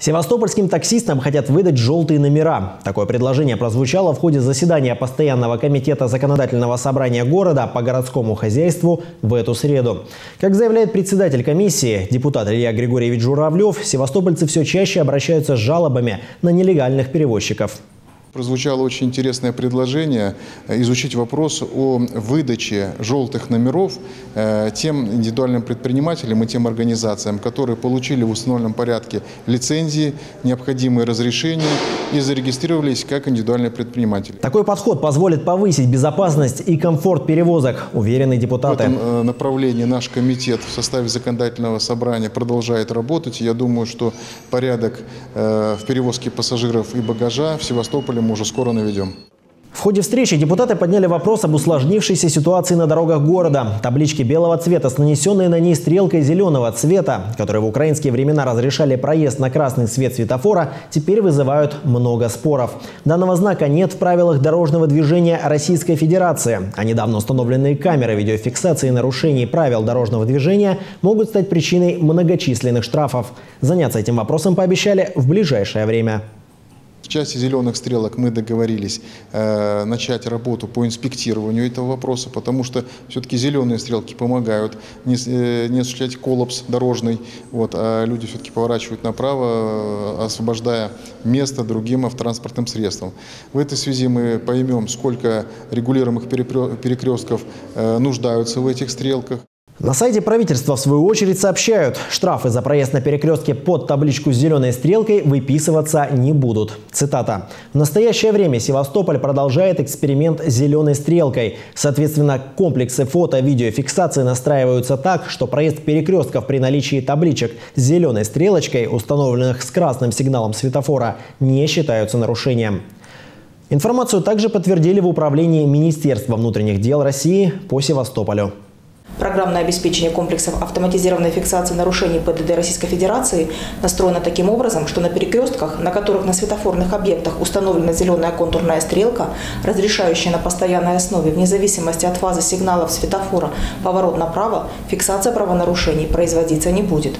Севастопольским таксистам хотят выдать желтые номера. Такое предложение прозвучало в ходе заседания Постоянного комитета законодательного собрания города по городскому хозяйству в эту среду. Как заявляет председатель комиссии, депутат Илья Григорьевич Журавлев, севастопольцы все чаще обращаются с жалобами на нелегальных перевозчиков. Прозвучало очень интересное предложение э, изучить вопрос о выдаче желтых номеров э, тем индивидуальным предпринимателям и тем организациям, которые получили в установленном порядке лицензии, необходимые разрешения и зарегистрировались как индивидуальные предприниматели. Такой подход позволит повысить безопасность и комфорт перевозок, уверены депутаты. В этом э, направлении наш комитет в составе законодательного собрания продолжает работать. Я думаю, что порядок в перевозке пассажиров и багажа в Севастополе мы уже скоро наведем. В ходе встречи депутаты подняли вопрос об усложнившейся ситуации на дорогах города. Таблички белого цвета с нанесенной на ней стрелкой зеленого цвета, которые в украинские времена разрешали проезд на красный свет светофора, теперь вызывают много споров. Данного знака нет в правилах дорожного движения Российской Федерации, а недавно установленные камеры видеофиксации нарушений правил дорожного движения могут стать причиной многочисленных штрафов. Заняться этим вопросом пообещали в ближайшее время. В части зеленых стрелок мы договорились э, начать работу по инспектированию этого вопроса, потому что все-таки зеленые стрелки помогают не, э, не осуществлять коллапс дорожный, вот, а люди все-таки поворачивают направо, э, освобождая место другим автотранспортным средствам. В этой связи мы поймем, сколько регулируемых перекрестков э, нуждаются в этих стрелках. На сайте правительства, в свою очередь, сообщают, штрафы за проезд на перекрестке под табличку с зеленой стрелкой выписываться не будут. Цитата. «В настоящее время Севастополь продолжает эксперимент с зеленой стрелкой. Соответственно, комплексы фото-видеофиксации настраиваются так, что проезд перекрестков при наличии табличек с зеленой стрелочкой, установленных с красным сигналом светофора, не считаются нарушением». Информацию также подтвердили в управлении Министерства внутренних дел России по Севастополю. Программное обеспечение комплексов автоматизированной фиксации нарушений ПДД Российской Федерации настроено таким образом, что на перекрестках, на которых на светофорных объектах установлена зеленая контурная стрелка, разрешающая на постоянной основе, вне зависимости от фазы сигналов светофора, поворот направо, фиксация правонарушений производиться не будет.